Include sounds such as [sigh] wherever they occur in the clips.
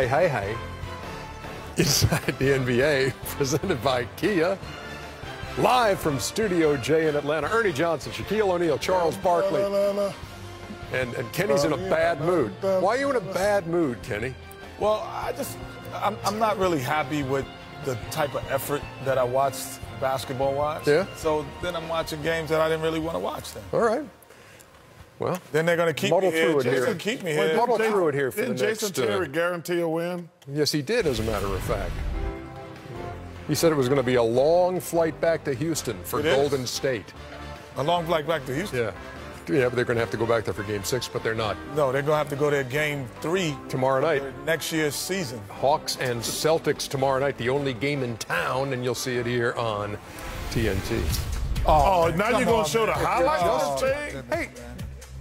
Hey, hey, hey. Inside the NBA, [laughs] presented by Kia. Live from Studio J in Atlanta, Ernie Johnson, Shaquille O'Neal, Charles Barkley. And, and Kenny's in a bad mood. Why are you in a bad mood, Kenny? Well, I just, I'm, I'm not really happy with the type of effort that I watched basketball wise. Yeah. So then I'm watching games that I didn't really want to watch then. All right. Well, Then they're going to keep muddle me here. through it Jason, here. keep me Well, here. muddle through it here for Didn't the Jason next. uh, Terry guarantee a win? yes, he did, as a matter of fact. He said it was going to be a long flight back to Houston for It is? Golden State. A long flight back to Houston. Yeah. Yeah, but they're going to have to go back there for game six, but they're not. No, they're going to have to go there game three Tomorrow night. next year's season. Hawks and Celtics tomorrow night, the only game in town, and you'll see it here on TNT. Oh, man, now you're going to show the highlights Oh? Hey,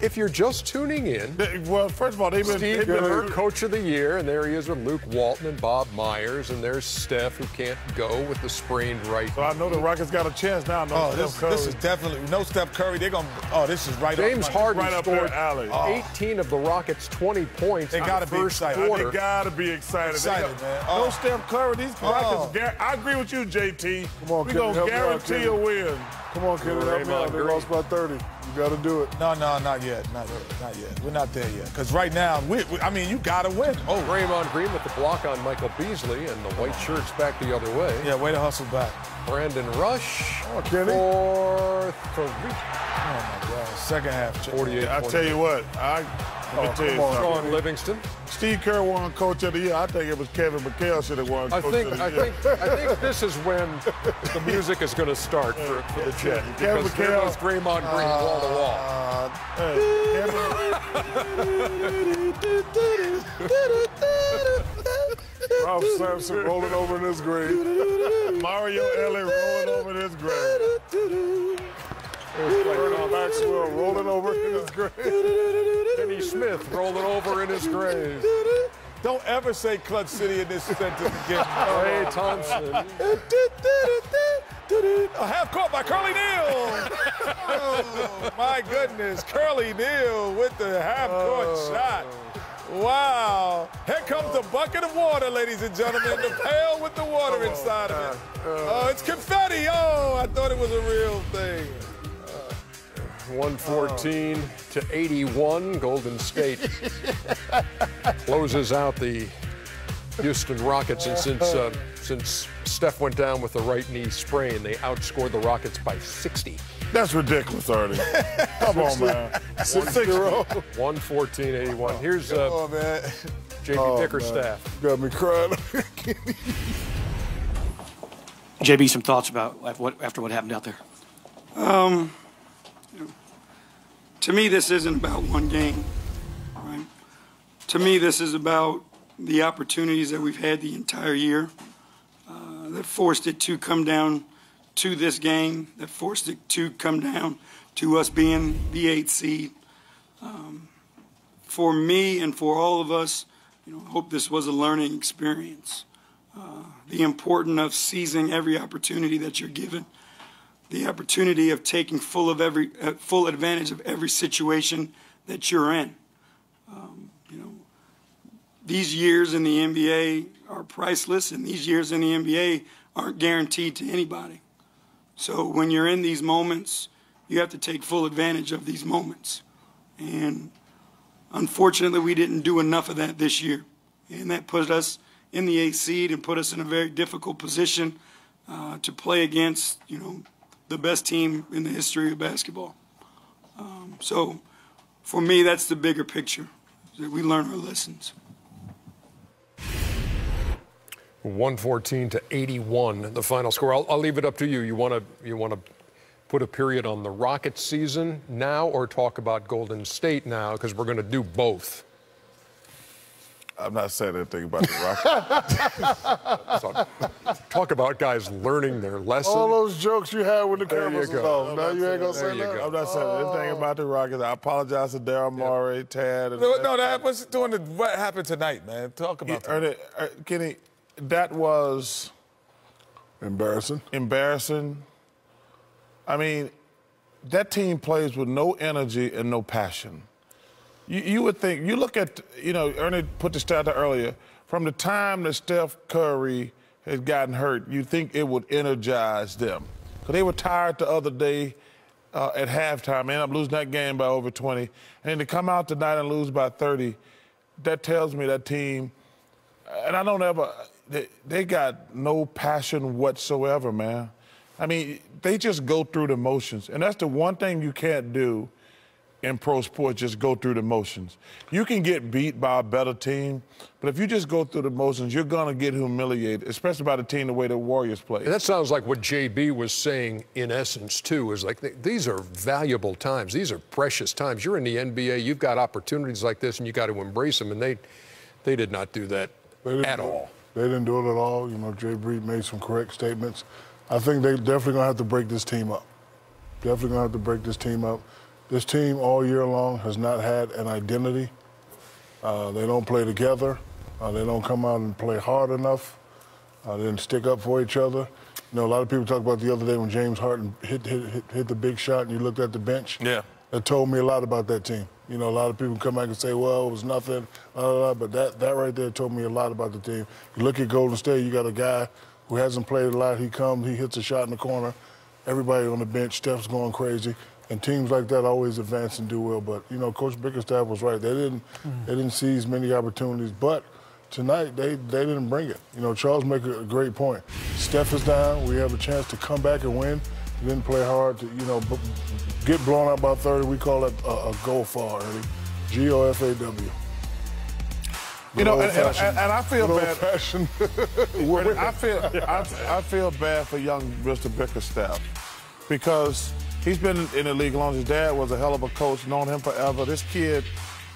if you're just tuning in, Well, first of all, they've been. Steve they've been Kerr, Coach of the Year, and there he is with Luke Walton and Bob Myers, and there's Steph, who can't go with the sprained right. So I know the Rockets got a chance now. No Oh, Steph this, Curry. this is definitely no Steph Curry. They're going. to Oh, this is right. James up my- Harden right up scored their alley. 18 of the Rockets' 20 points They in gotta the be first excited. quarter. They gotta be excited. Excited, got- man. No Oh. Steph Curry. These Oh. Rockets. gar- I agree with you, JT. Come on, we Kenny, gonna help me out, guarantee a win. Come on, Kenny, help me Draymond out. They Green. lost by 30. You got to do it. No, no, not yet, not yet, not yet. We're not there yet. Because right now, we, we, I mean, you got to win. Oh, Draymond Green with the block on Michael Beasley, and the white shirt's back the other way. Yeah, way to hustle back. Brandon Rush on, Kenny. for three. Oh my God. Second half. 48. I tell you what. I let me Oh, tell you come on. Shaun Livingston. Steve Kerr won Coach of the Year. I think it was Kevin McHale should have won I Coach think of the I Year. think I think this is when the music is going to start for, for the Jet Kevin because there McHale. goes Draymond Green wall to wall. Uh, hey, [laughs] Ralph Sampson rolling over in his grave. [laughs] Mario Elie rolling over in his grave. Vernon Maxwell rolling over in his grave. Kenny Smith rolling over in his grave. Don't ever say Clutch City in this sentence again. Ray Thompson. A half court by Curly Neal. oh, my goodness. Curly Neal with the half court oh. shot. Wow. Here comes the bucket of water, ladies and gentlemen. The [laughs] pail with the water inside of it. Oh, it's confetti. Oh, I thought it was a real thing. 114 to 81. Golden State [laughs] closes out the Houston Rockets, and since uh, since Steph went down with the right knee sprain, they outscored the Rockets by 60. That's ridiculous, Ernie. [laughs] Come on, man. Six zero. 114 81. Here's uh, Oh, man. JB Oh, Bickerstaff. Got me crying. [laughs] JB, some thoughts about what after what happened out there. Um, to me, this isn't about one game, right? To me, this is about the opportunities that we've had the entire year uh, that forced it to come down to this game, that forced it to come down to us being the eighth seed. Um, for me and for all of us, you know, I hope this was a learning experience the importance of seizing every opportunity that you're given, the opportunity of taking full of every uh, full advantage of every situation that you're in. Um, you know, these years in the NBA are priceless, and these years in the NBA aren't guaranteed to anybody. So when you're in these moments, you have to take full advantage of these moments, and unfortunately, we didn't do enough of that this year, and that put us in the eighth seed and put us in a very difficult position uh, to play against, you know, the best team in the history of basketball. Um, so, for me, that's the bigger picture. That we learn our lessons. 114 to 81, the final score. I'll, I'll leave it up to you. You want to you want to put a period on the Rockets season now, or talk about Golden State now? Because we're going to do both. I'm not saying anything about the Rockets. [laughs] [laughs] Talk about guys learning their lesson. All those jokes you had when the There you cameras was go. off. Now you ain't going to say you that? go. I'm not saying anything about the Rockets. I apologize to Daryl Morey, Tad. And No, no, that was doing the, what happened tonight, man. Talk about that. Ernie, uh, Kenny, that was Embarrassing. embarrassing. I mean, that team plays with no energy and no passion. You, you would think, you look at, you know, Ernie put the stat out earlier. from the time that Steph Curry has gotten hurt, you think it would energize them. Because they were tired the other day uh, at halftime, ended up losing that game by over 20. And then to come out tonight and lose by 30, that tells me that team, and I don't ever, they, they got no passion whatsoever, man. I mean, they just go through the motions. And that's the one thing you can't do in pro sports, just go through the motions. You can get beat by a better team, but if you just go through the motions, you're going to get humiliated, especially by the team the way the Warriors play. And that sounds like what JB was saying in essence, too, is like these are valuable times. These are precious times. You're in the NBA, you've got opportunities like this, and you got to embrace them. And they, they did not do that at all. They didn't do it at all. You know, Jay Breed made some correct statements. I think they're definitely going to have to break this team up. Definitely going to have to break this team up. This team all year long has not had an identity. Uh, they don't play together. Uh, they don't come out and play hard enough. Uh, they didn't stick up for each other. You know, a lot of people talk about the other day when James Harden hit, hit, hit, hit the big shot and you looked at the bench. Yeah. That told me a lot about that team. You know, a lot of people come back and say, well, it was nothing, blah, blah, blah, but that, that right there told me a lot about the team. You look at Golden State, you got a guy who hasn't played a lot. He comes, he hits a shot in the corner. Everybody on the bench, Steph's going crazy. And teams like that always advance and do well. But you know, Coach Bickerstaff was right. They didn't mm. they didn't seize many opportunities. But tonight they, they didn't bring it. You know, Charles make a, great point. Steph is down. We have a chance to come back and win. Didn't play hard to you know get blown out by 30. We call it a, a go far, early. G O F A W. You know, and, and, and, I feel bad. [laughs] I feel I, I feel bad for young Mr. Bickerstaff because He's been in the league long. His dad was a hell of a coach, known him forever. This kid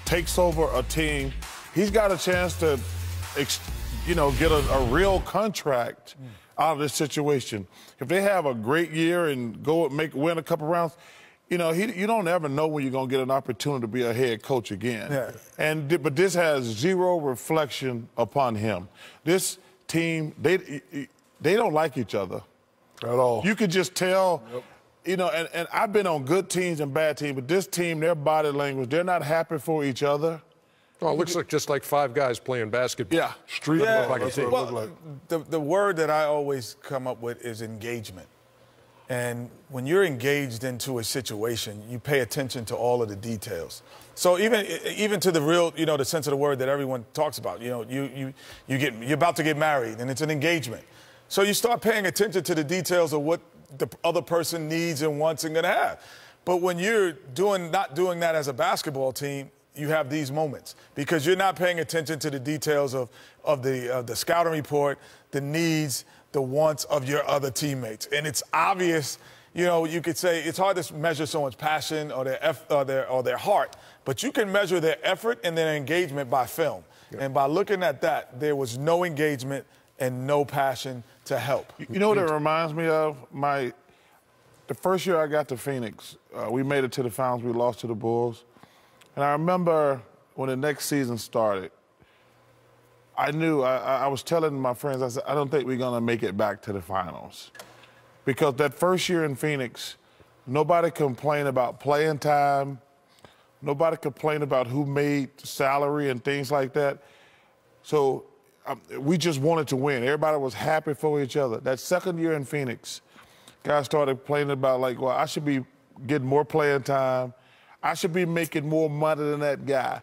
takes over a team. He's got a chance to, you know, get a, a real contract mm. Out of this situation. If they have a great year and go make win a couple rounds, you know, he, you don't ever know when you're going to get an opportunity to be a head coach again. Yeah. And but this has zero reflection upon him. This team, they they don't like each other at all. You could just tell. Yep you know, and, and I've been on good teams and bad teams, but this team, their body language, they're not happy for each other. Oh, it looks like just like five guys playing basketball. Yeah, street yeah, like a well, like. The, the word that I always come up with is engagement. And when you're engaged into a situation, you pay attention to all of the details. So even even to the real, you know, the sense of the word that everyone talks about. You know, you you you get you're about to get married, and it's an engagement. So you start paying attention to the details of what the other person needs and wants and going to have. But when you're doing not doing that as a basketball team, you have these moments because you're not paying attention to the details of, of the, uh, the scouting report, the needs, the wants of your other teammates. And it's obvious, you know, you could say it's hard to measure someone's passion or their, eff- or their, or their heart, but you can measure their effort and their engagement by film. Yeah. And by looking at that, there was no engagement and no passion to help. You know what it reminds me of? My the first year I got to Phoenix, uh, we made it to the finals. We lost to the Bulls, and I remember when the next season started. I knew I, I was telling my friends. I said, I don't think we're gonna make it back to the finals, because that first year in Phoenix, nobody complained about playing time. Nobody complained about who made salary and things like that. So um, we just wanted to win. Everybody was happy for each other. That second year in Phoenix, guys started complaining about like, well, I should be getting more playing time. I should be making more money than that guy.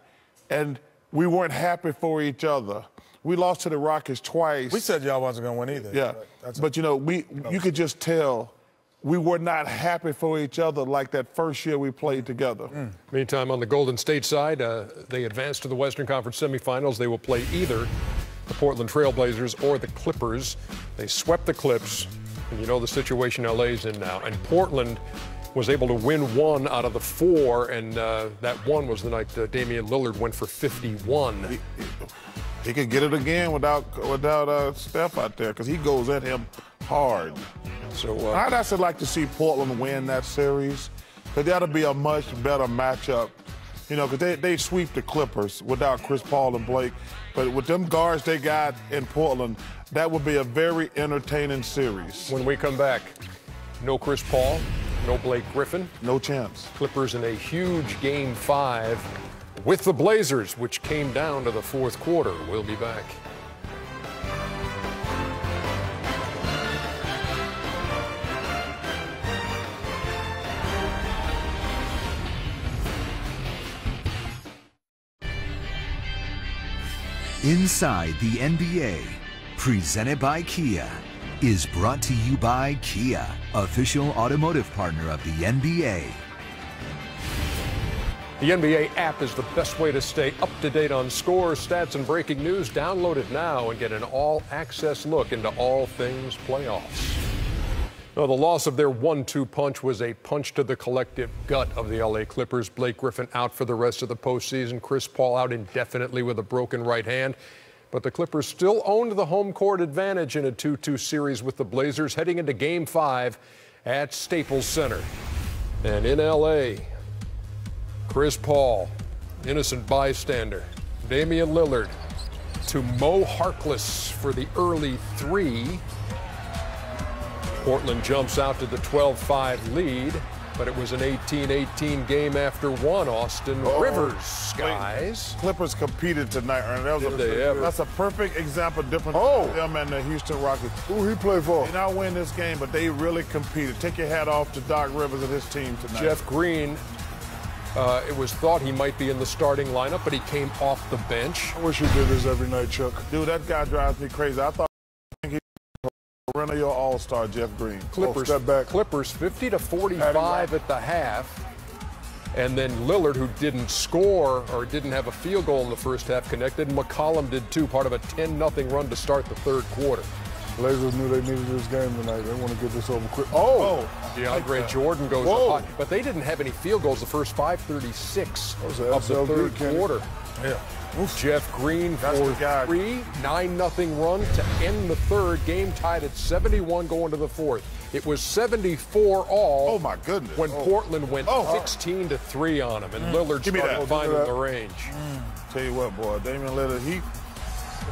And we weren't happy for each other. We lost to the Rockets twice. We said y'all wasn't gonna win either. Yeah, but, but you know, we you could just tell we were not happy for each other like that first year we played together. Mm. Meantime, on the Golden State side, uh, they advanced to the Western Conference semifinals. They will play either the Portland Trailblazers or the Clippers. They swept the Clips, and you know the situation LA's in now. And Portland was able to win one out of the four, and uh, that one was the night uh, Damian Lillard went for 51. He, he could get it again without without uh, Steph out there because he goes at him hard. So uh, I'd actually like to see Portland win that series because that'll be a much better matchup. You know, because they, they sweep the Clippers without Chris Paul and Blake. But with them guards they got in Portland, that would be a very entertaining series. When we come back, no Chris Paul, no Blake Griffin. No chance. Clippers in a huge game five with the Blazers, which came down to the fourth quarter. We'll be back. Inside the NBA, presented by Kia is brought to you by Kia, official automotive partner of the NBA. The NBA app is the best way to stay up to date on scores, stats, and breaking news. Download it now and get an all access look into all things playoffs. No, the loss of their one two punch was a punch to the collective gut of the LA Clippers. Blake Griffin out for the rest of the postseason. Chris Paul out indefinitely with a broken right hand. But the Clippers still owned the home court advantage in a 2 2 series with the Blazers heading into game five at Staples Center. And in LA, Chris Paul, innocent bystander. Damian Lillard to Mo Harkless for the early three. Portland jumps out to the 12 5 lead, but it was an 18 18 game after one. Austin Uh-oh. Rivers, guys. Clippers competed tonight, Ernie. That was Did a? That's a perfect example difference Oh. between them and the Houston Rockets. Who he played for? They not win this game, but they really competed. Take your hat off to Doc Rivers and his team tonight. Jeff Green, uh, it was thought he might be in the starting lineup, but he came off the bench. I wish you did this every night, Chuck. Dude, that guy drives me crazy. I thought he your all-star, Jeff Green. Clippers, step back. Clippers 50 to 45 at the half. And then Lillard, who didn't score or didn't have a field goal in the first half, connected. McCollum did too, part of a 10 0 run to start the third quarter. Blazers knew they needed this game tonight. They want to get this over quick. Oh, oh! oh. DeAndre Jordan goes Whoa. up high, but they didn't have any field goals the first 5:36 That was of the third quarter. Yeah. Jeff Green That's for three, nine nothing run to end the third. Game tied at 71 going to the fourth. It was 74 all. Oh, my goodness. When Oh. Portland went Oh. 16 to three on him, and mm. Lillard Give me started finding the range. Mm. Tell you what, boy, Damian Lillard, he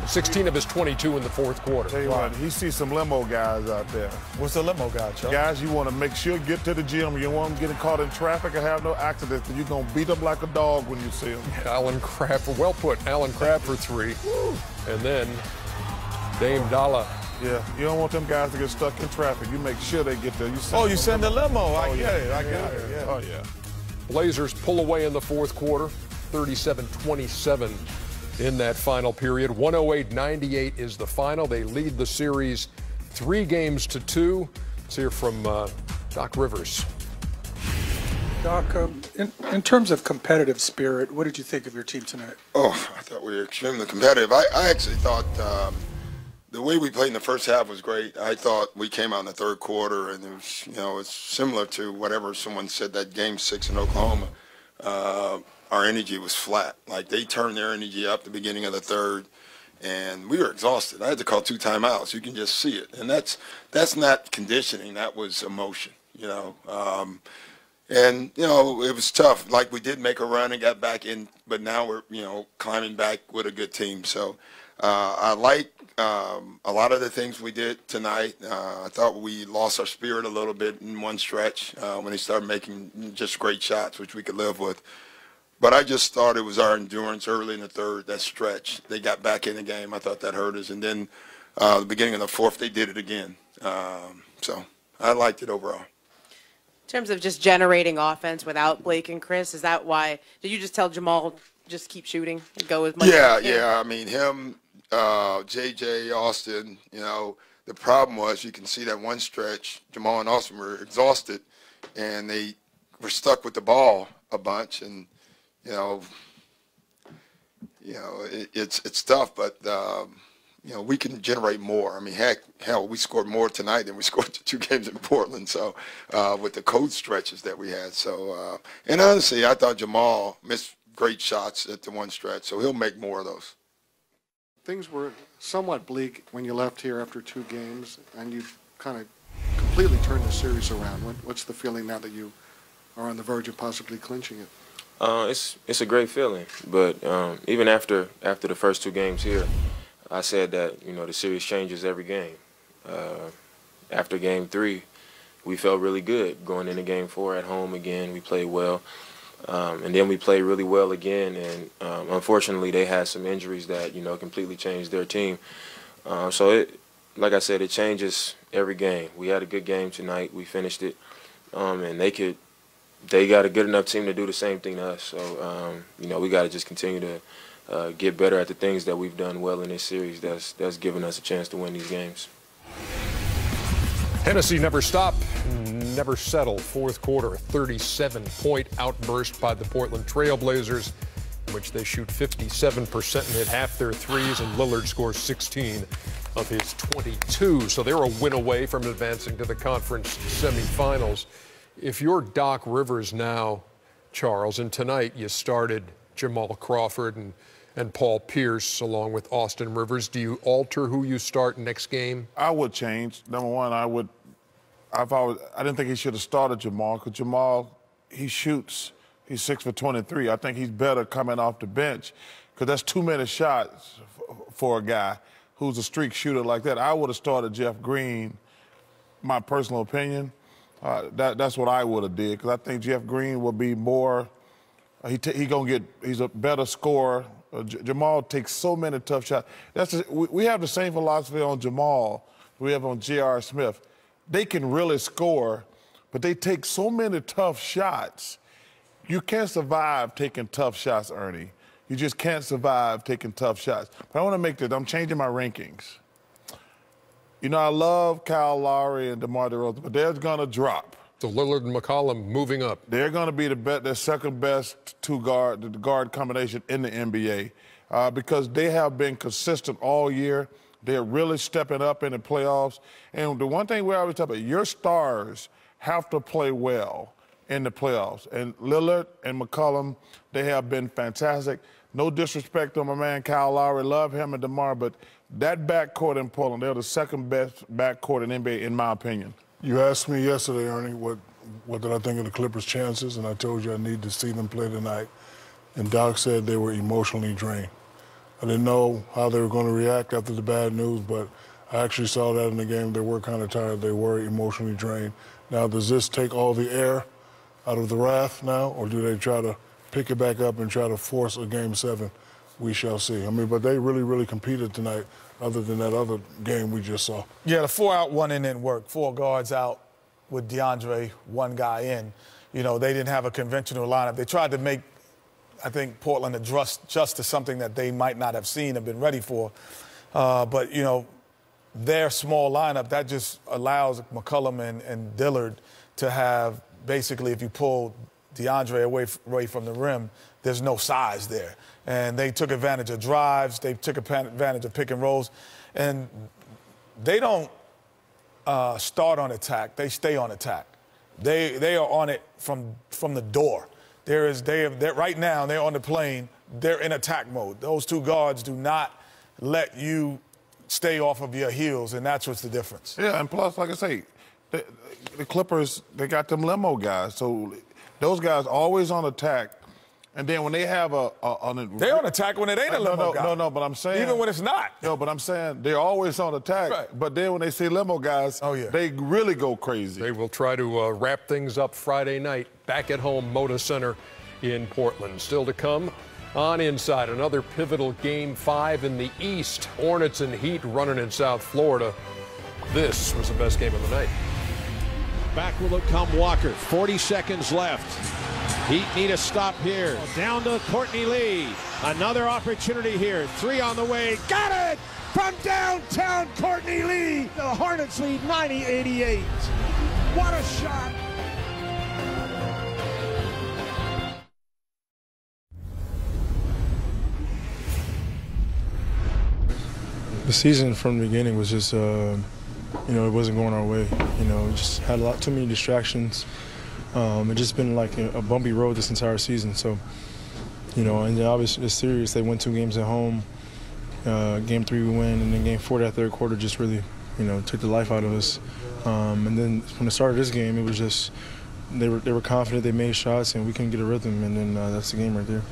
16 of his 22 in the fourth quarter. tell you what, he sees some limo guys out there. What's the limo guy, Chuck? Guys, you want to make sure get to the gym. You don't want them getting caught in traffic or have no accidents. You're gonna beat them like a dog when you see them. [laughs] Allen Crabbe, well put. Allen Crabbe for three, and then Dame Dolla. Yeah, you don't want them guys to get stuck in traffic. You make sure they get there. You send Oh, you them- send the limo. I Oh, get yeah. it. I get Yeah, it. Yeah. Oh yeah. Blazers pull away in the fourth quarter, 37-27 in that final period. 108-98 is the final. They lead the series three games to two. Let's hear from uh, Doc Rivers. Doc, um, in, in terms of competitive spirit, what did you think of your team tonight? Oh, I thought we were extremely competitive. I, I actually thought um, the way we played in the first half was great. I thought we came out in the third quarter, and it was, you know, it's similar to whatever someone said that game six in Oklahoma. Uh, our energy was flat. Like they turned their energy up the beginning of the third, and we were exhausted. I had to call two timeouts. You can just see it, and that's that's not conditioning. That was emotion. You know. Um, and you know it was tough. Like we did make a run and got back in, but now we're you know climbing back with a good team. So uh, I like um, a lot of the things we did tonight. Uh, I thought we lost our spirit a little bit in one stretch uh, when they started making just great shots, which we could live with. But I just thought it was our endurance early in the third, that stretch. They got back in the game. I thought that hurt us. And then uh, the beginning of the fourth, they did it again. Um, so I liked it overall. In terms of just generating offense without Blake and Chris, is that why? Did you just tell Jamal just keep shooting and go as much? Yeah, as you can? yeah. I mean, him, uh, JJ, Austin. You know, the problem was you can see that one stretch, Jamal and Austin were exhausted, and they were stuck with the ball a bunch, and you know, you know, it, it's it's tough, but. Um, you know, we can generate more. I mean, heck, hell, we scored more tonight than we [laughs] scored two games in Portland. So, uh, with the cold stretches that we had. So, uh, and honestly, I thought Jamal missed great shots at the one stretch. So he'll make more of those. Things were somewhat bleak when you left here after two games, and you kind of completely turned the series around. What, what's the feeling now that you are on the verge of possibly clinching it? Uh, it's it's a great feeling, but um, even after after the first two games here, I said that you know the series changes every game. Uh, after game three, we felt really good going into game four at home again. We played well, um, and then we played really well again. And um, unfortunately, they had some injuries that you know completely changed their team. Uh, so it, like I said, it changes every game. We had a good game tonight. We finished it, um, and they could they got a good enough team to do the same thing to us. So, um, you know, we got to just continue to uh, get better at the things that we've done well in this series. That's that's given us a chance to win these games. Hennessy never stop, never settle. Fourth quarter, a 37 point outburst by the Portland Trailblazers, in which they shoot 57% and hit half their threes, and Lillard scores 16 of his 22. So they're a win away from advancing to the conference semifinals. If you're Doc Rivers now, Charles, and tonight you started Jamal Crawford and, and Paul Pierce along with Austin Rivers, do you alter who you start next game? I would change. Number one, I would. I've always. I didn't think he should have started Jamal because Jamal, he shoots. He's six for 23. I think he's better coming off the bench because that's too many shots for a guy who's a streak shooter like that. I would have started Jeff Green. My personal opinion. Uh, that, that's what I would have did because I think Jeff Green will be more. He t- he gonna get. He's a better scorer. Uh, J- Jamal takes so many tough shots. That's just, we, we have the same philosophy on Jamal we have on J.R. Smith. They can really score, but they take so many tough shots. You can't survive taking tough shots, Ernie. You just can't survive taking tough shots. But I want to make this. I'm changing my rankings. You know, I love Kyle Lowry and DeMar DeRozan, but they're going to drop. So Lillard and McCollum moving up. They're going to be the best, the second best two guard, the guard combination in the NBA uh, because they have been consistent all year. They're really stepping up in the playoffs. And the one thing we always talk about, your stars have to play well in the playoffs. And Lillard and McCollum, they have been fantastic. No disrespect to my man Kyle Lowry, love him and DeMar, but that backcourt in Portland, they're the second best backcourt in NBA, in my opinion. You asked me yesterday, Ernie, what what did I think of the Clippers' chances, and I told you I need to see them play tonight. And Doc said they were emotionally drained. I didn't know how they were going to react after the bad news, but I actually saw that in the game. They were kind of tired. They were emotionally drained. Now, does this take all the air out of the wrath now, or do they try to pick it back up and try to force a game seven? We shall see. I mean, but they really, really competed tonight, other than that other game we just saw. Yeah, the four out, one in didn't work. Four guards out with DeAndre, one guy in. You know, they didn't have a conventional lineup. They tried to make, I think, Portland adjust just to something that they might not have seen and been ready for. Uh, but, you know, their small lineup, that just allows McCollum and, and Lillard to have basically, if you pull DeAndre away, away from the rim, there's no size there. And they took advantage of drives, they took advantage of pick and rolls. And they don't uh, start on attack, they stay on attack. They, they are on it from, from the door. There is, they have, right now, they're on the plane, they're in attack mode. Those two guards do not let you stay off of your heels, and that's what's the difference. Yeah, and plus, like I say, the, the Clippers, they got them limo guys. So those guys always on attack. And then when they have a, a on a, they on attack when it ain't a no, limo no, guy. No, no, but I'm saying even when it's not. No, but I'm saying they're always on attack. Right. But then when they see limo guys, oh yeah, they really go crazy. They will try to uh, wrap things up Friday night back at home, Moda Center in Portland. Still to come on inside another pivotal game five in the East. Hornets and Heat running in South Florida. This was the best game of the night. Back will it come Walker. 40 seconds left. Heat need a stop here. Down to Courtney Lee. Another opportunity here. Three on the way. Got it! From downtown Courtney Lee. The Hornets lead 90-88. What a shot. The season from the beginning was just, uh, you know, it wasn't going our way. You know, just had a lot too many distractions. Um, it's just been like a, a, bumpy road this entire season. So, you know, and obviously it's serious. They won two games at home. Uh, game three we win, and then game four that third quarter just really, you know, took the life out of us. Um, and then when it started this game, it was just they were they were confident, they made shots, and we couldn't get a rhythm, and then uh, that's the game right there.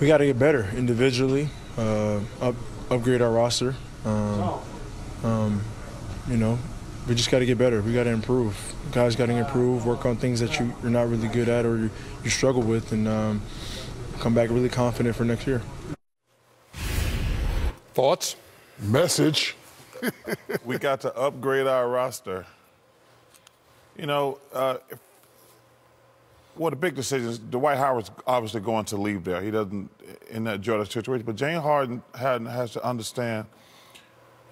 We got to get better individually, uh, up, upgrade our roster. Um, um, you know, we just got to get better. We got to improve. Guys got to improve, work on things that you, you're not really good at or you, you struggle with, and um, come back really confident for next year. Thoughts? Message. [laughs] we got to upgrade our roster. You know, uh, if, well, the big decision is Dwight Howard's obviously going to leave there. He doesn't in that Jordan situation. But James Harden has to understand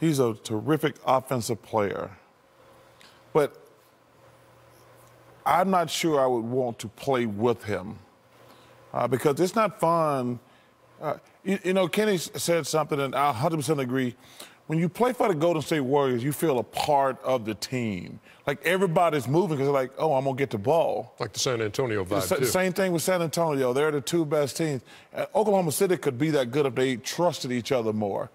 he's a terrific offensive player. But I'm not sure I would want to play with him uh, because it's not fun. Uh, you, you, know, Kenny said something, and I 100% agree. When you play for the Golden State Warriors, you feel a part of the team. Like everybody's moving because they're like, oh, I'm gonna get the ball. Like the San Antonio vibe the, too. Same thing with San Antonio. They're the two best teams. Uh, Oklahoma City could be that good if they trusted each other more.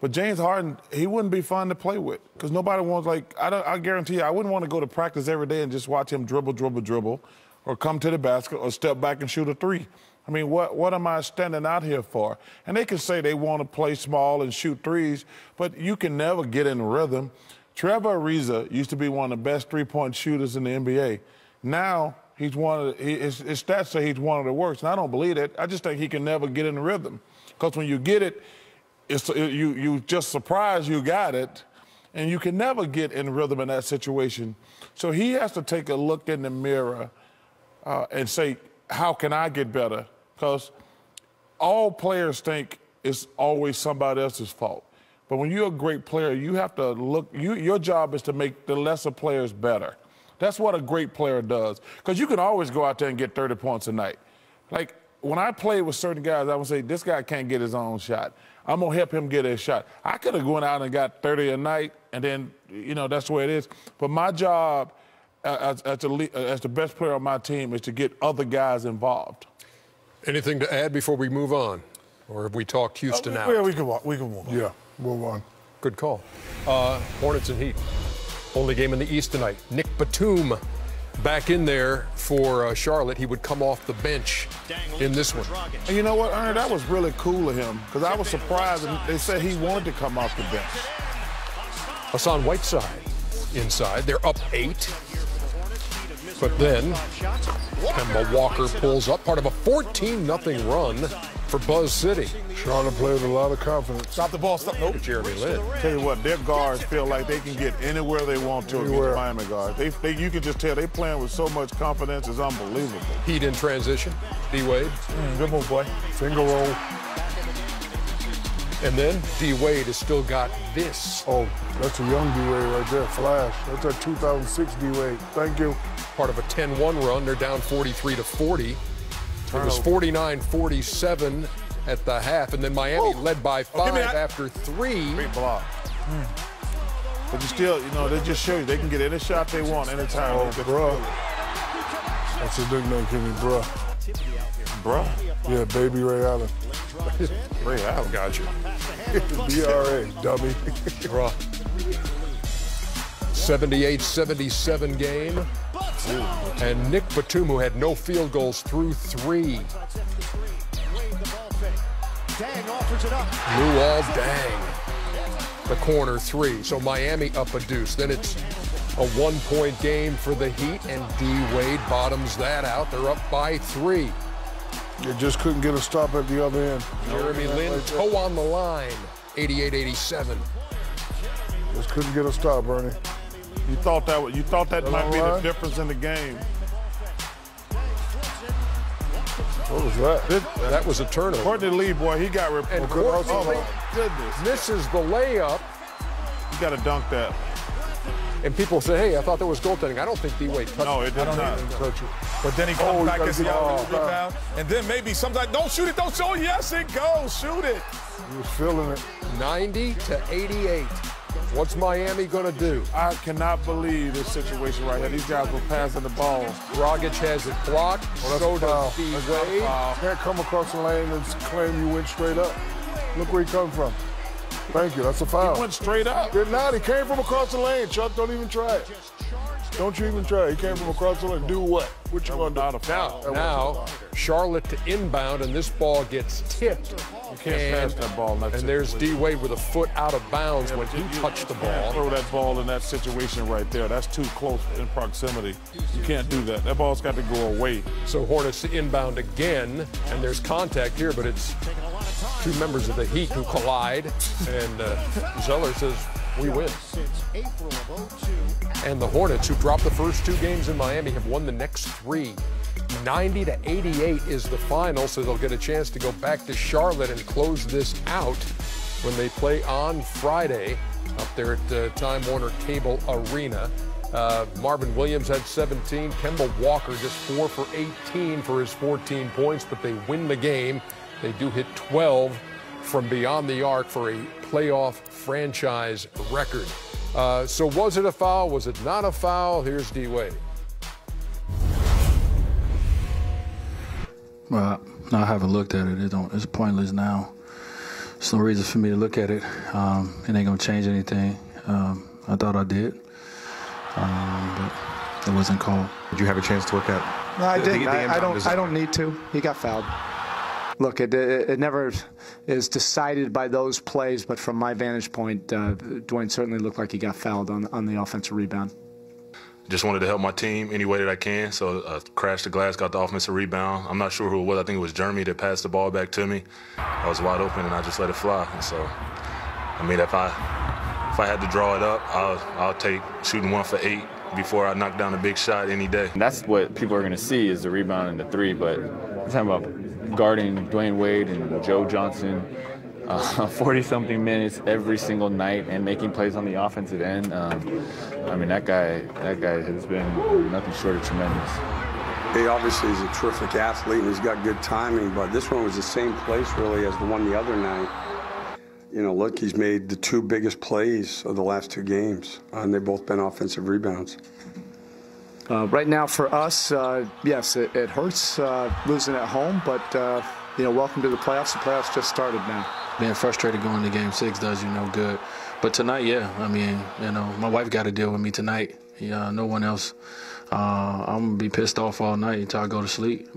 But James Harden, he wouldn't be fun to play with because nobody wants like I don't. I guarantee you, I wouldn't want to go to practice every day and just watch him dribble, dribble, dribble, or come to the basket or step back and shoot a three. I mean, what what am I standing out here for? And they can say they want to play small and shoot threes, but you can never get in rhythm. Trevor Ariza used to be one of the best three-point shooters in the NBA. Now he's one of the, he, his, his stats say he's one of the worst, and I don't believe it. I just think he can never get in rhythm because when you get it it's, you, you just surprised you got it, and you can never get in rhythm in that situation. So he has to take a look in the mirror uh, and say, how can I get better? Because all players think it's always somebody else's fault. But when you're a great player, you have to look, you, your job is to make the lesser players better. That's what a great player does. Because you can always go out there and get 30 points a night. Like, when I play with certain guys, I would say, this guy can't get his own shot. I'm gonna help him get a shot. I could have gone out and got 30 a night, and then you know that's the way it is. But my job as, as, the, as the best player on my team is to get other guys involved. Anything to add before we move on, or have we talked Houston uh, out? Yeah, we can walk. We can move on. Yeah, move on. Good call. Uh, Hornets and Heat. Only game in the East tonight. Nick Batum back in there for uh, Charlotte. He would come off the bench in this one. And you know what, Ernie? That was really cool of him because I was surprised. They said he wanted to come off the bench. Hassan Whiteside inside. They're up eight. But then Kemba Walker pulls up, part of a 14 0 run for Buzz City. Charlotte played with a lot of confidence. Stop the ball. Stop. Nope. Jeremy Lin. Tell you what, their guards feel like they can get anywhere they want to anywhere. against Miami guards. They, they, you can just tell they playing with so much confidence. It's unbelievable. Heat in transition. D Wade. Mm, good move, boy. Finger roll. And then D Wade has still got this. Oh, that's a young D Wade right there. Flash. That's a 2006 D Wade. Thank you. Part of a 10-1 run. They're down 43 to 40. It was 49-47 at the half, and then Miami Woo. led by five oh, after three. Great block. Mm. But you still, you know, they just show you they can get any shot they want anytime. Oh, bruh. That's a nickname, Kenny, bruh. Bruh? Yeah, baby Ray Allen. [laughs] Ray Allen. Got you. [laughs] B-R-A, dummy. bruh. 78-77 game. And Nick Batum, who had no field goals through three. Luol Deng, the corner three. So Miami up a deuce. Then it's a one-point game for the Heat, and D. Wade bottoms that out. They're up by three. They just couldn't get a stop at the other end. Jeremy Lin, toe on the line, 88-87. Just couldn't get a stop, Bernie. You thought that you thought that, might be the difference in the game. What was that? That was a turnover. Courtney Lee, boy, he got ripped. And Courtney oh, Lee goodness. misses the layup. You got to dunk that. And people say, hey, I thought there was goaltending. I don't think D-Wade touched no, it. No, it did not touch it. But then he oh, comes oh, back as the rebound. And then maybe sometimes, don't shoot it, don't show it. Yes, it goes. Shoot it. He was feeling it. 90 to 88. What's Miami going to do? I cannot believe this situation right here. These guys were passing the ball. Dragic has it blocked. Oh, well, so does D. Wade. Can't come across the lane and claim you went straight up. Look where he come from. Thank you. That's a foul. He went straight up. Did not. He came from across the lane. Chuck, don't even try it. Don't you even try. He came from across the lane. Do what? What you going to do? Now, now Charlotte to inbound, and this ball gets tipped. You can't and, pass that ball. That and there's D Wade with a foot out of bounds yeah, when he you, touched the ball. Throw that ball in that situation right there. That's too close in proximity. You can't do that. That ball's got to go away. So Hornets to inbound again, and there's contact here, but it's two members of the Heat who collide, and uh, Zeller says we win. And the Hornets, who dropped the first two games in Miami, have won the next three. 90 to 88 is the final, so they'll get a chance to go back to Charlotte and close this out when they play on Friday up there at uh, Time Warner Cable Arena. Uh, Marvin Williams had 17. Kemba Walker just 4 for 18 for his 14 points, but they win the game. They do hit 12 from beyond the arc for a playoff franchise record. Uh, so was it a foul? Was it not a foul? Here's D Well, I haven't looked at it. it don't, it's pointless now. There's no reason for me to look at it. Um, it ain't gonna change anything. Um, I thought I did, um, but it wasn't called. Did you have a chance to look at? No, I didn't. the I, I don't. design? I don't need to. He got fouled. Look, it, it, it never is decided by those plays, but from my vantage point, uh, Dwyane certainly looked like he got fouled on on the offensive rebound. Just wanted to help my team any way that I can. So uh, crashed the glass, got the offensive rebound. I'm not sure who it was. I think it was Jeremy that passed the ball back to me. I was wide open and I just let it fly. And so, I mean, if I if I had to draw it up, I'll I'll take shooting one for eight before I knock down a big shot any day. That's what people are going to see is the rebound and the three. But I'm talking about guarding Dwyane Wade and Joe Johnson, uh, [laughs] 40 something minutes every single night and making plays on the offensive end. Um, I mean, that guy, that guy has been nothing short of tremendous. He obviously is a terrific athlete and he's got good timing, but this one was the same place really as the one the other night. You know, look, he's made the two biggest plays of the last two games, uh, and they've both been offensive rebounds. Uh, right now, for us, uh, yes, it, it hurts uh, losing at home, but uh, you know, welcome to the playoffs. The playoffs just started now. Being frustrated going to game six does you no good. But tonight, yeah, I mean, you know, my wife got to deal with me tonight. Yeah, no one else. Uh, I'm gonna be pissed off all night until I go to sleep.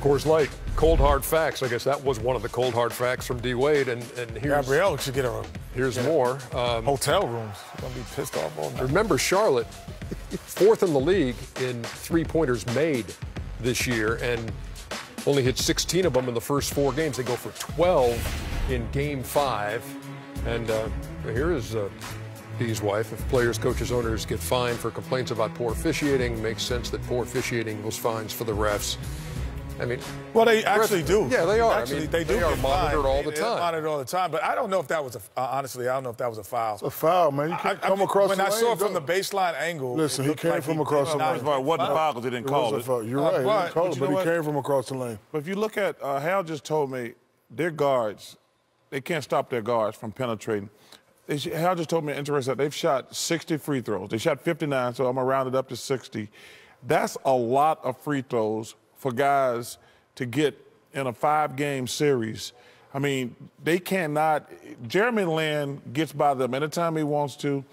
Coors Light, cold hard facts. I guess that was one of the cold hard facts from D Wade. And, and here's Gabrielle should get a here's get a more. Um, hotel rooms. She's gonna be pissed off all night. Remember Charlotte, fourth in the league in three pointers made this year, and only hit 16 of them in the first four games. They go for 12 in Game Five, and uh, here is. Uh, D's wife. If players, coaches, owners get fined for complaints about poor officiating, makes sense that poor officiating equals fines for the refs. I mean, Well, they actually do. Yeah, they are. Actually, I mean, they do. are monitored fined. all the They're time. Monitored all the time. But I don't know if that was a. Uh, honestly, I don't know if that was a foul. It's a foul, man. You can't come across When I saw it from the baseline angle. Listen, he came like from he across the lane. Well, it wasn't a foul because he didn't It call it. You're Uh, right. He didn't call but it, but he what? came from across the lane. But if you look at uh, Hal just told me their guards, they can't stop their guards from penetrating. Hal just told me interesting that they've shot 60 free throws. They shot 59, so I'm gonna round it up to 60. That's a lot of free throws for guys to get in a five-game series. I mean, they cannot. Jeremy Lin gets by them anytime he wants to.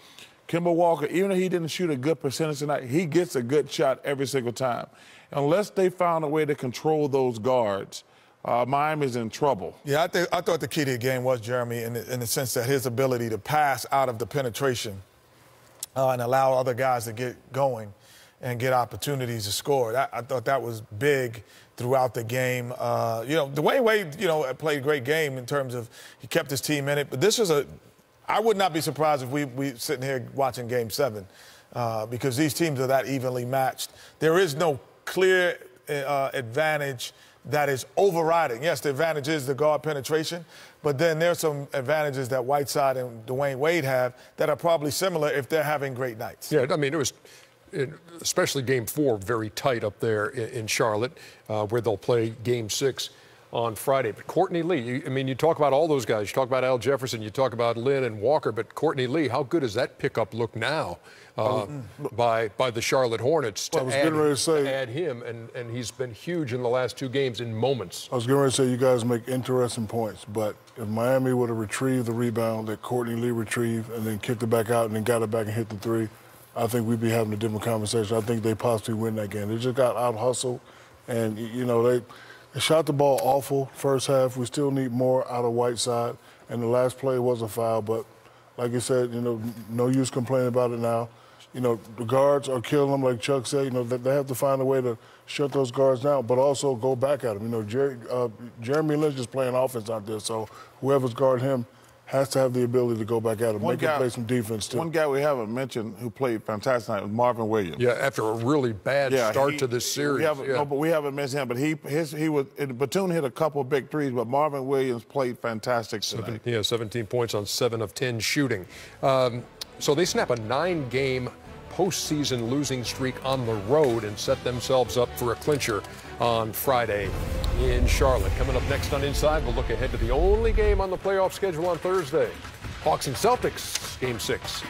Kemba Walker, even if he didn't shoot a good percentage tonight, he gets a good shot every single time. Unless they found a way to control those guards, uh, Miami's in trouble. Yeah, I, think, I thought the key to the game was Jeremy in the, in the sense that his ability to pass out of the penetration uh, and allow other guys to get going and get opportunities to score. That, I thought that was big throughout the game. Uh, you know, Dwyane Wade, you know, played a great game in terms of he kept his team in it. But this is a, I would not be surprised if we we sitting here watching Game Seven uh, because these teams are that evenly matched. There is no clear uh, advantage that is overriding. Yes, the advantage is the guard penetration, but then there's some advantages that Whiteside and Dwyane Wade have that are probably similar if they're having great nights. Yeah, I mean, it was, especially game four, very tight up there in, in Charlotte, uh, where they'll play game six on Friday. But Courtney Lee, you, I mean, you talk about all those guys. You talk about Al Jefferson, you talk about Lin and Walker, but Courtney Lee, how good does that pickup look now uh, by by the Charlotte Hornets to, I was add, getting ready to say- add him? And, and he's been huge in the last two games in moments. I was getting ready to say you guys make interesting points, but if Miami would have retrieved the rebound that Courtney Lee retrieved and then kicked it back out and then got it back and hit the three, I think we'd be having a different conversation. I think they possibly win that game. They just got out hustled, and you know they, they shot the ball awful first half. We still need more out of Whiteside, and the last play was a foul. But like you said, you know, no use complaining about it now. You know, the guards are killing them, like Chuck said. You know, they, they have to find a way to shut those guards down, but also go back at them. You know, Jerry, uh, Jeremy Lin is playing offense out there, so whoever's guarding him has to have the ability to go back at him, One make him play some defense too. One guy we haven't mentioned who played fantastic tonight was Marvin Williams. Yeah, after a really bad start he- to this series. We haven't, yeah. No, but we haven't mentioned him. But he, his, he was. Batum hit a couple of big threes, but Marvin Williams played fantastic tonight. Seven, yeah, 17 points on 7 of 10 shooting. Um, so they snap a nine game postseason losing streak on the road and set themselves up for a clincher on Friday in Charlotte. Coming up next on Inside, we'll look ahead to the only game on the playoff schedule on Thursday Hawks and Celtics, game six.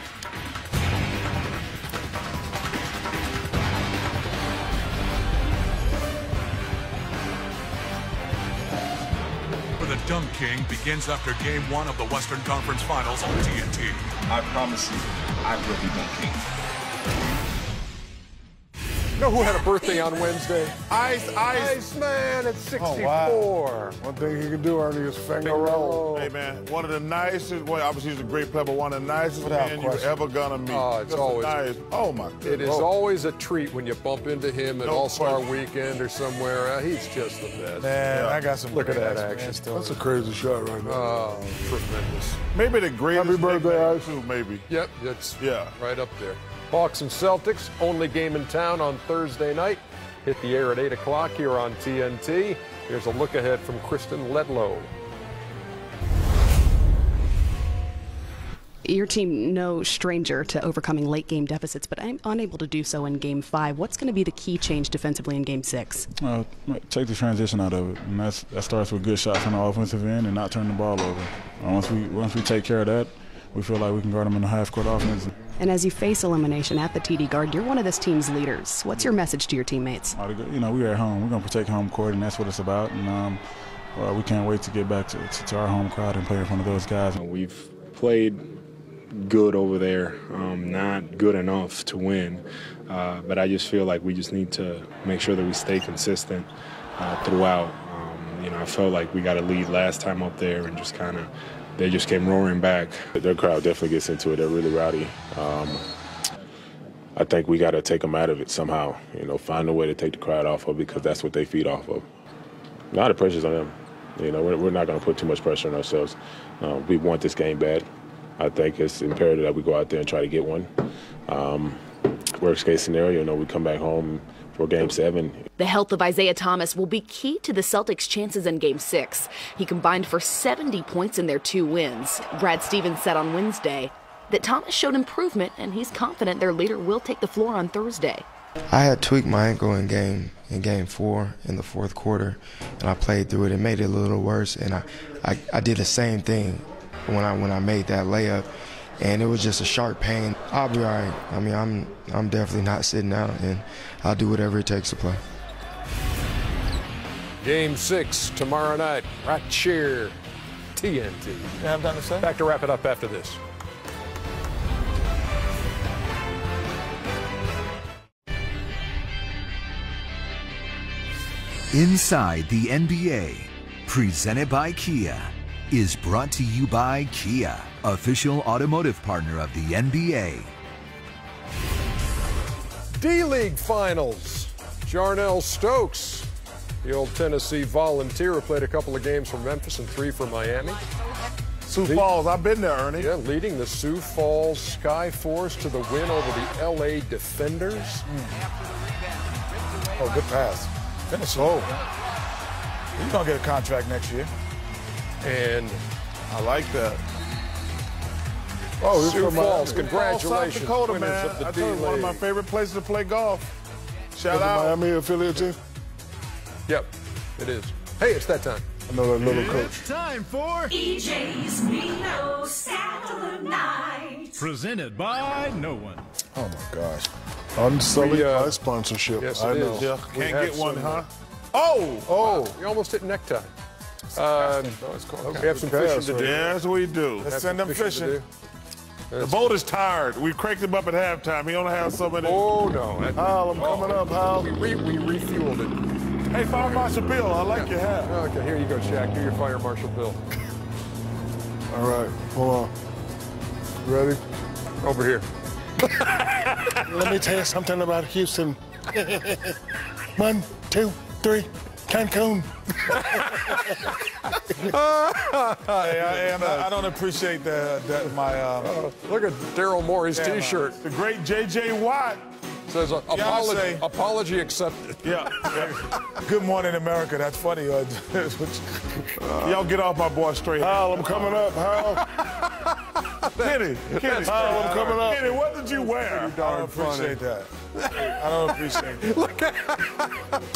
For the Dunk King begins after game one of the Western Conference Finals on TNT. I promise you, I will be Dunk King. You know who had a birthday on Wednesday? Ice, ice. Iceman at 64. Oh, wow. One thing he can do, Ernie, is finger roll. Hey man, one of the nicest. Well, obviously he's a great player, but one of the nicest Without men you're ever gonna meet. Oh, it's Just always- nice. Oh my. It goodness. is Oh. always a treat when you bump into him at No All Star. Weekend or somewhere. Uh, he's just the best. Man, I got some Look at that action. stories. That's a crazy shot right now. Oh, tremendous. Maybe the greatest. Happy birthday, nickname, Ice. too, Maybe. Yep, that's Yeah. right up there. Hawks and Celtics, only game in town on Thursday night. Hit the air at 8 o'clock here on TNT. Here's a look ahead from Kristen Ledlow. Your team, no stranger to overcoming late game deficits, but I'm unable to do so in game five. What's going to be the key change defensively in game six? Uh, take the transition out of it, and that's, that starts with good shots on the offensive end and not turn the ball over. Once we once we take care of that, we feel like we can guard them in the half court offense. And as you face elimination at the TD Garden, you're one of this team's leaders. What's your message to your teammates? You know, we're at home. We're gonna protect home court, and that's what it's about. And um, uh, we can't wait to get back to, to, to our home crowd and play in front of those guys. We've played good over there, um, not good enough to win. Uh, but I just feel like we just need to make sure that we stay consistent uh, throughout. Um, you know, I felt like we got a lead last time up there and just kind of they just came roaring back. Their crowd definitely gets into it. They're really rowdy. Um, I think we got to take them out of it somehow. You know, find a way to take the crowd off of because that's what they feed off of. A lot of pressure's on them. You know, we're, we're not going to put too much pressure on ourselves. Uh, we want this game bad. I think it's imperative that we go out there and try to get one. Um, worst case scenario, you know, we come back home for game seven. The health of Isaiah Thomas will be key to the Celtics' chances in Game 6. He combined for 70 points in their two wins. Brad Stevens said on Wednesday that Thomas showed improvement and he's confident their leader will take the floor on Thursday. I had tweaked my ankle in game in game four in the fourth quarter, and I played through it. It made it a little worse, and I, I, I did the same thing when I when I made that layup, and it was just a sharp pain. I'll be all right. I mean, I'm I'm definitely not sitting out, and I'll do whatever it takes to play. Game six tomorrow night, right here, TNT. You have nothing to say? Back to wrap it up after this. Inside the NBA, presented by Kia, is brought to you by Kia, official automotive partner of the NBA. D League Finals. Jarnell Stokes, the old Tennessee volunteer who played a couple of games for Memphis and three for Miami. Sioux Falls, I've been there, Ernie. Yeah, leading the Sioux Falls Sky Force to the win over the LA D-Fenders. Oh, good pass. Finish it. Oh. He's going to get a contract next year. And I like that. Oh, he's Sioux from Falls, congratulations, South Dakota, winners man. of the I told you, one of my favorite places to play golf. Shout Is the out. Miami affiliate team? Yep, it is. Hey, it's that time. I know that little coach. Time for EJ's Reno Saturday night. Presented by No One. Oh my gosh. Unsullied We, uh, by sponsorship. Yes, I it know. is. Yeah, We can't get one, huh? uh, Oh! Oh, we almost hit necktie. Uh, we have some fishing to do. Yes, we do. Let's some send them fishing fishing. The boat is tired. We cranked him up at halftime. He only has so many. Oh, no. that- Hal, I'm coming up, Hal. We, we, we refueled it. Hey, Fire Marshal Bill, I like your hat. Okay, here you go, Shaq. You're your fire marshal bill. All right, hold on. Ready? Over here. [laughs] Let me tell you something about Houston. [laughs] One, two, three. Cancun. [laughs] hey, I, and I, I don't appreciate that. that my um, Look at Daryl Morey's Yeah, T-shirt. the great J.J. Watt. Says uh, apology, Beyonce. apology accepted. Yeah. Good morning, America. That's funny. Uh, [laughs] y'all get off my boy straight. Hal, I'm coming up. Hal. [laughs] Kenny, Kenny, Hal, I'm coming up. Kenny, what did you wear? [laughs] I don't appreciate that. I don't appreciate that.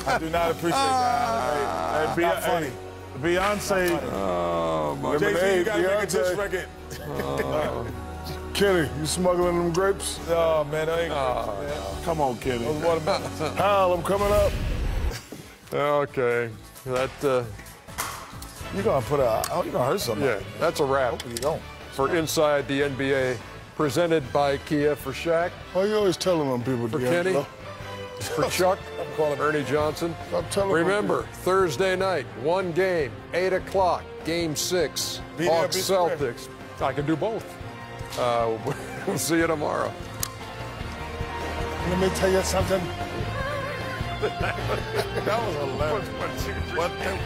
I do not appreciate that. Hey, Not Beyonce, funny. Beyonce, Oh my Jay-Z, you gotta make a diss Beyonce. record. [laughs] Kenny, you smuggling them grapes? Oh, man, I ain't. come on, Kenny. Those watermelons. [laughs] Hal, I'm coming up. Okay, that uh, You're gonna put a. Oh, you're gonna hurt somebody. yeah, that's a wrap Hopefully you don't. For Inside the NBA, presented by Kia for Shaq, Why you always telling them people? for D'Angelo? Kenny, for Chuck, I'm calling. Ernie Johnson. Stop telling them Remember, Thursday night, one game, 8 o'clock, game six, Be Hawks be square. Celtics. I can do both. Uh, we'll see you tomorrow. Let me tell you something. That was hilarious. What the-